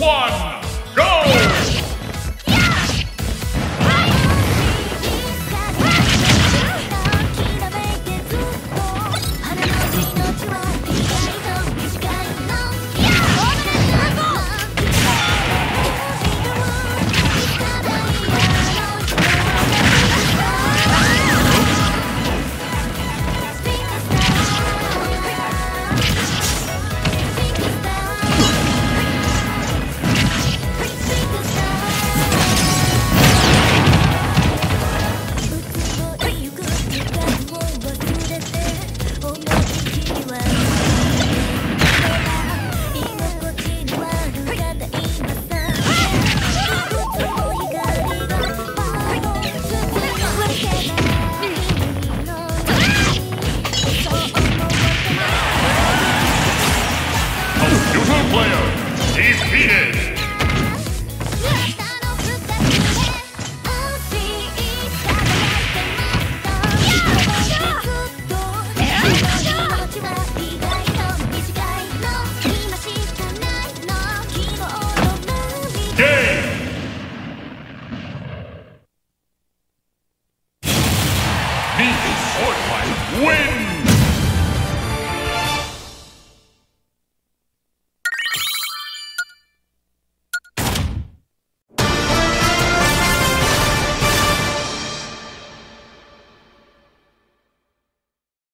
one. defeated! Meet Swordfight wins!